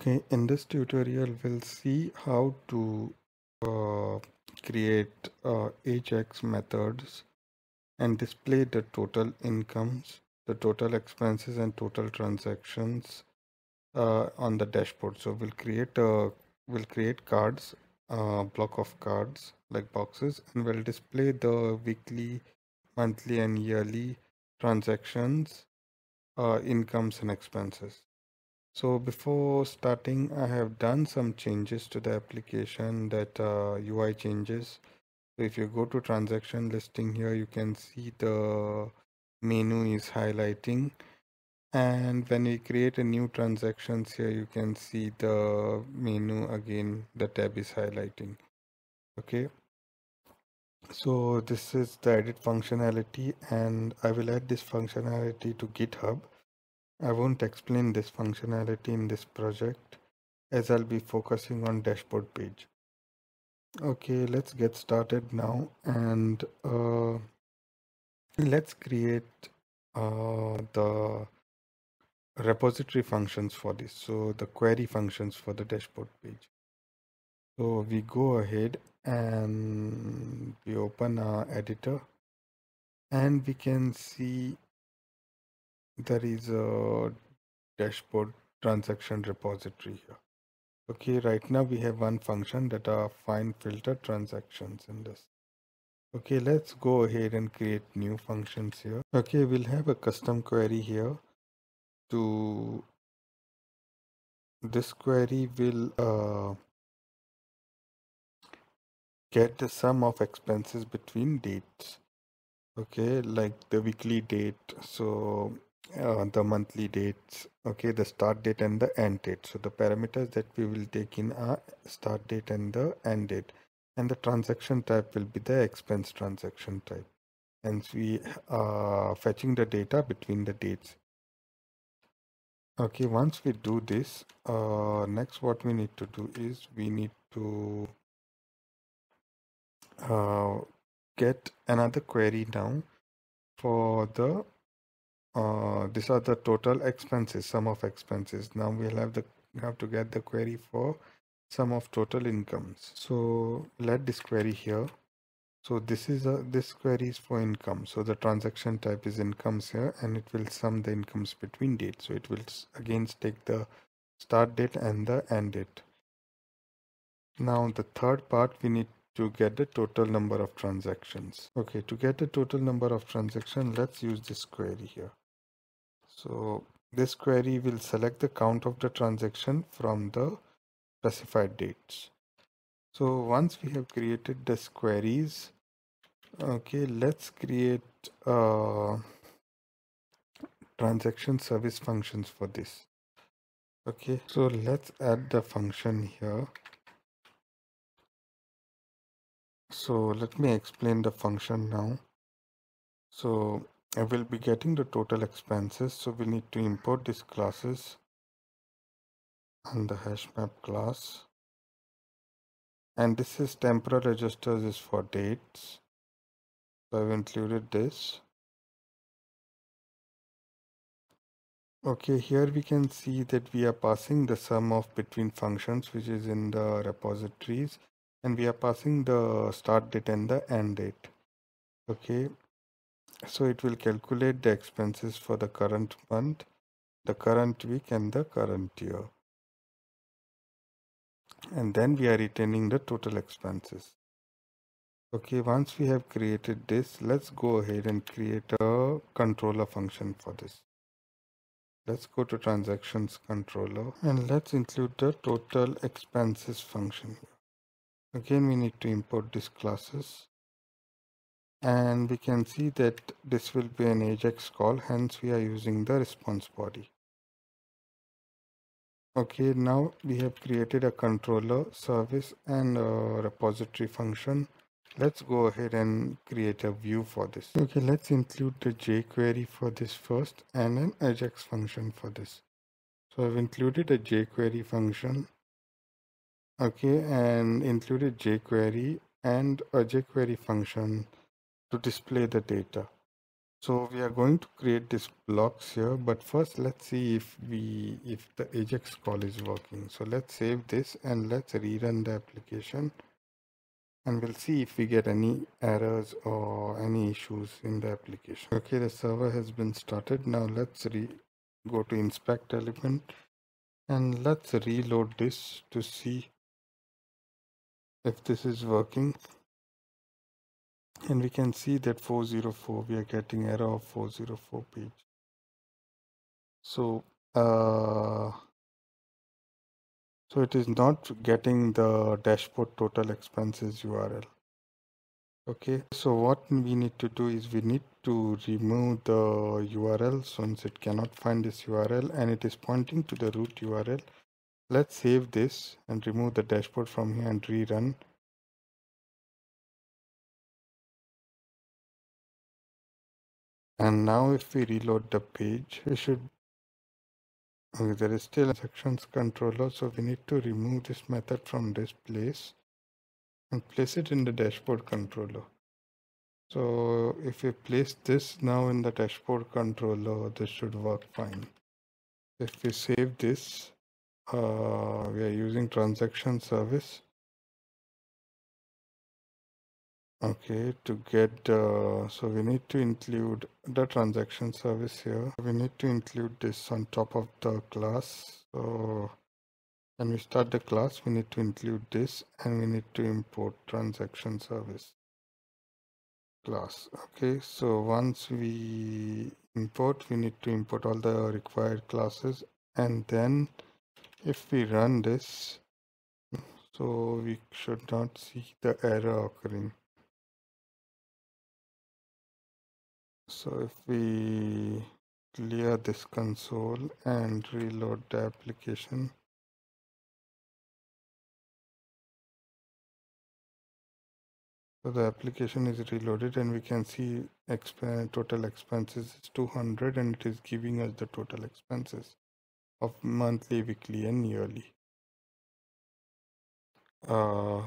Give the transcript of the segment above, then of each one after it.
Okay, in this tutorial, we'll see how to uh, create uh, Ajax methods and display the total incomes, the total expenses and total transactions uh, on the dashboard. So we'll create a we'll create cards, a block of cards like boxes, and we'll display the weekly, monthly, and yearly transactions, uh, incomes and expenses. So before starting, I have done some changes to the application that uh, UI changes. So if you go to transaction listing here, you can see the menu is highlighting. And when we create a new transactions here, you can see the menu again, the tab is highlighting. Okay. So this is the edit functionality and I will add this functionality to GitHub. I won't explain this functionality in this project as I'll be focusing on dashboard page. Okay, let's get started now and uh, let's create uh, the repository functions for this. So the query functions for the dashboard page. So we go ahead and we open our editor and we can see there is a dashboard transaction repository here. Okay, right now we have one function that are find filter transactions in this. Okay, let's go ahead and create new functions here. Okay, we'll have a custom query here to this query will uh, get the sum of expenses between dates okay like the weekly date so uh, the monthly dates okay the start date and the end date. So the parameters that we will take in are start date and the end date. And the transaction type will be the expense transaction type. And we are fetching the data between the dates. Okay once we do this uh, next what we need to do is we need to uh, get another query now for the uh, these are the total expenses, sum of expenses. Now we'll have the have to get the query for sum of total incomes. So let this query here. So this is a this query is for income. So the transaction type is incomes here, and it will sum the incomes between dates. So it will again take the start date and the end date. Now the third part we need to get the total number of transactions. Okay, to get the total number of transactions, let's use this query here. So this query will select the count of the transaction from the specified dates. So once we have created this queries, okay, let's create uh, transaction service functions for this. Okay, so let's add the function here. So let me explain the function now. So I will be getting the total expenses so we need to import these classes and the hash map class and this is TemporalAdjusters is for dates. So I've included this. Okay here we can see that we are passing the sum of between functions which is in the repositories and we are passing the start date and the end date. Okay so it will calculate the expenses for the current month, the current week and the current year. And then we are retaining the total expenses. Okay, once we have created this, let's go ahead and create a controller function for this. Let's go to transactions controller and let's include the total expenses function. Again, we need to import these classes and we can see that this will be an ajax call hence we are using the response body. Okay now we have created a controller service and a repository function. Let's go ahead and create a view for this. Okay let's include the jquery for this first and an ajax function for this. So i've included a jquery function okay and included jquery and a jquery function to display the data. So we are going to create these blocks here, but first let's see if we if the Ajax call is working. So let's save this and let's rerun the application and we'll see if we get any errors or any issues in the application. Okay, the server has been started. Now let's re go to inspect element and let's reload this to see if this is working and we can see that 404 we are getting error of 404 page. So uh, so it is not getting the dashboard total expenses url okay so what we need to do is we need to remove the url since it cannot find this url and it is pointing to the root url let's save this and remove the dashboard from here and rerun and now if we reload the page we should okay, there is still a sections controller so we need to remove this method from this place and place it in the dashboard controller. So if we place this now in the dashboard controller this should work fine. If we save this uh, we are using transaction service Okay, to get, uh, so we need to include the transaction service here. We need to include this on top of the class. So when we start the class, we need to include this and we need to import transaction service class. Okay, so once we import, we need to import all the required classes and then if we run this, so we should not see the error occurring. So if we clear this console and reload the application, so the application is reloaded and we can see exp total expenses is 200 and it is giving us the total expenses of monthly, weekly and yearly. Uh,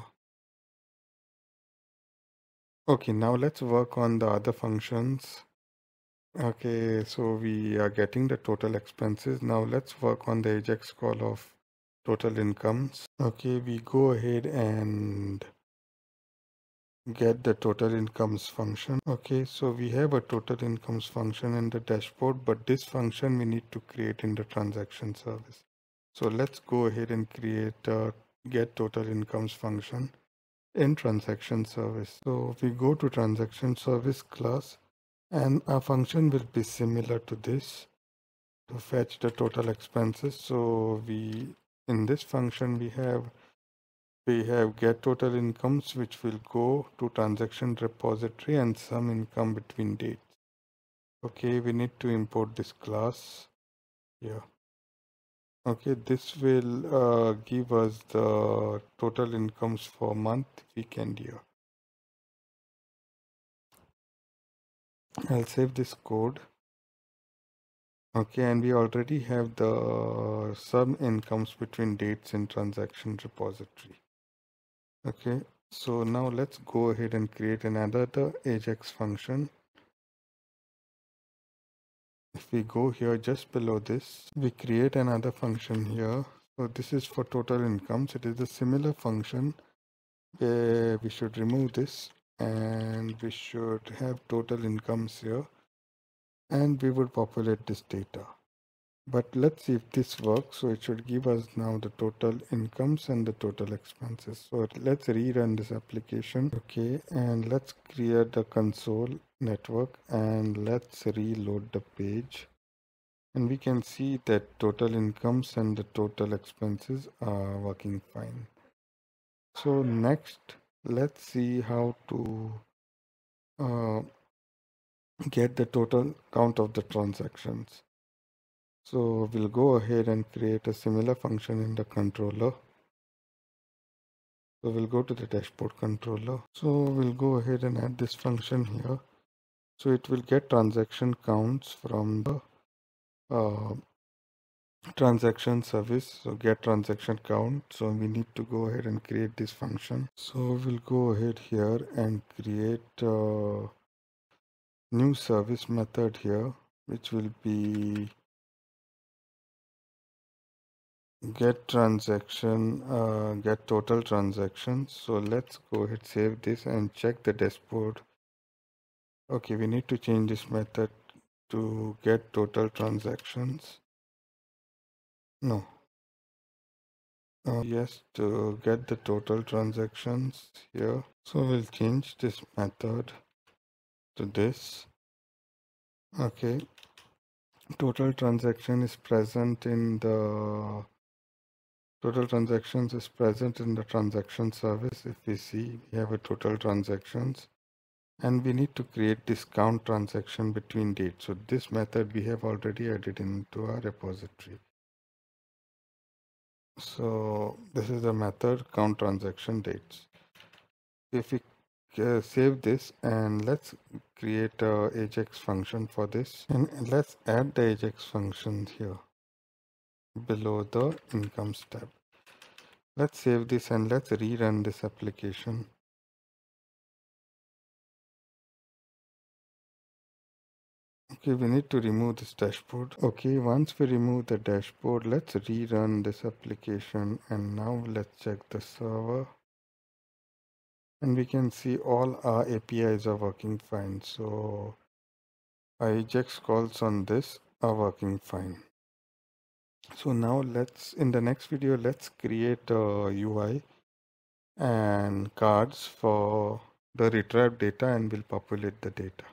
okay, now let's work on the other functions. Okay, so we are getting the total expenses. Now let's work on the Ajax call of total incomes. Okay, we go ahead and get the total incomes function. Okay, so we have a total incomes function in the dashboard, but this function we need to create in the transaction service. So let's go ahead and create a get total incomes function in transaction service. So we go to transaction service class and our function will be similar to this to fetch the total expenses. So we in this function we have we have get total incomes which will go to transaction repository and sum income between dates. Okay we need to import this class. Here okay this will uh, give us the total incomes for month week and year I'll save this code. Okay, and we already have the sum incomes between dates in transaction repository. Okay, so now let's go ahead and create another the Ajax function. If we go here just below this, we create another function here. So this is for total incomes. It is a similar function where we should remove this and we should have total incomes here and we would populate this data. But let's see if this works. So it should give us now the total incomes and the total expenses. So let's rerun this application. Okay and let's create the console network and let's reload the page. And we can see that total incomes and the total expenses are working fine. So next let's see how to uh, get the total count of the transactions. So we'll go ahead and create a similar function in the controller. So we'll go to the dashboard controller. So we'll go ahead and add this function here. So it will get transaction counts from the uh, transaction service. So get transaction count so we need to go ahead and create this function. So we'll go ahead here and create uh, new service method here which will be get transaction uh, get total transactions so let's go ahead save this and check the dashboard. Okay we need to change this method to get total transactions no uh, yes to get the total transactions here so we'll change this method to this okay total transaction is present in the Total transactions is present in the transaction service. If we see, we have a total transactions and we need to create discount transaction between dates. So this method we have already added into our repository. So this is the method count transaction dates. If we uh, save this and let's create a Ajax function for this and let's add the Ajax function here below the incomes tab. Let's save this and let's rerun this application. Okay, we need to remove this dashboard. Okay, once we remove the dashboard, let's rerun this application and now let's check the server. And we can see all our APIs are working fine. So Ajax calls on this are working fine. So now let's, in the next video, let's create a UI and cards for the retrieved data and we'll populate the data.